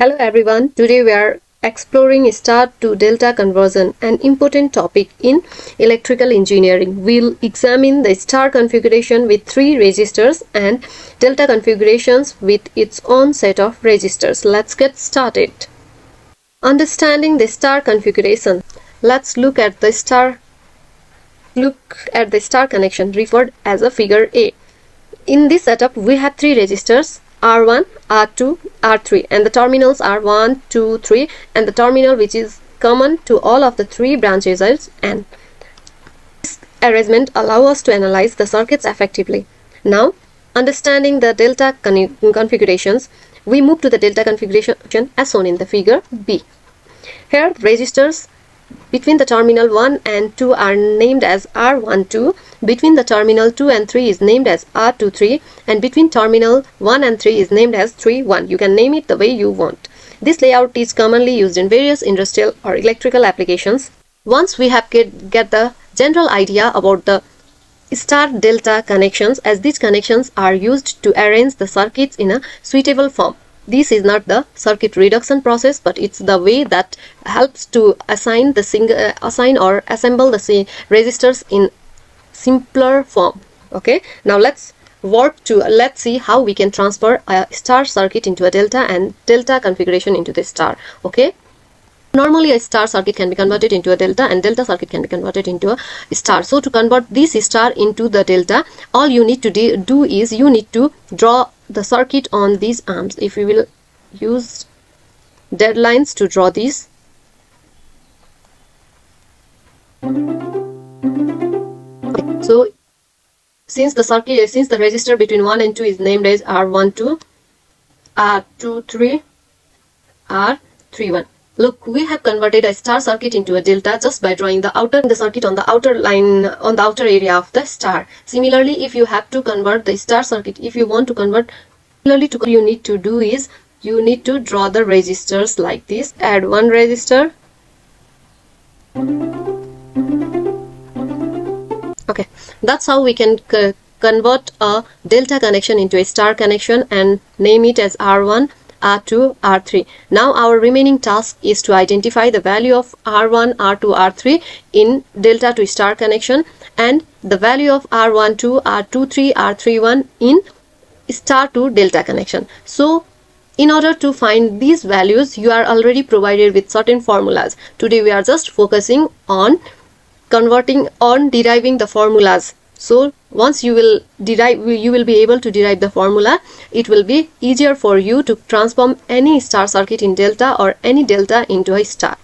Hello everyone, today we are exploring star to delta conversion, an important topic in electrical engineering. We'll examine the star configuration with three resistors and delta configurations with its own set of resistors. Let's get started. Understanding the star configuration, let's look at the star look at the star connection referred as a figure A. In this setup, we have three resistors R1, R2, R3 and the terminals are 1, 2, 3 and the terminal which is common to all of the three branches is N. This arrangement allows us to analyze the circuits effectively. Now, understanding the delta con configurations, we move to the delta configuration as shown in the figure B. Here, resistors between the terminal 1 and 2 are named as R12, between the terminal 2 and 3 is named as R23, and between terminal 1 and 3 is named as 31. You can name it the way you want. This layout is commonly used in various industrial or electrical applications. Once we have get, get the general idea about the star delta connections as these connections are used to arrange the circuits in a suitable form this is not the circuit reduction process but it's the way that helps to assign the single uh, assign or assemble the resistors in simpler form. Okay? Now let's work to let's see how we can transfer a star circuit into a delta and delta configuration into the star. Okay? Normally a star circuit can be converted into a delta and delta circuit can be converted into a star. So to convert this star into the delta, all you need to do is you need to draw the circuit on these arms. If we will use dead lines to draw these. So since the circuit, since the resistor between 1 and 2 is named as R12, R23, R31. Look, we have converted a star circuit into a delta just by drawing the outer the circuit on the outer line on the outer area of the star. Similarly, if you have to convert the star circuit, if you want to convert similarly to you need to do is you need to draw the resistors like this. Add one resistor. Okay, that's how we can convert a delta connection into a star connection and name it as R1 R2, R3. Now our remaining task is to identify the value of R1, R2, R3 in delta to star connection and the value of R12, R23, R31 in star to delta connection. So in order to find these values, you are already provided with certain formulas. Today we are just focusing on converting on deriving the formulas so once you will derive, you will be able to derive the formula. It will be easier for you to transform any star circuit in delta or any delta into a star.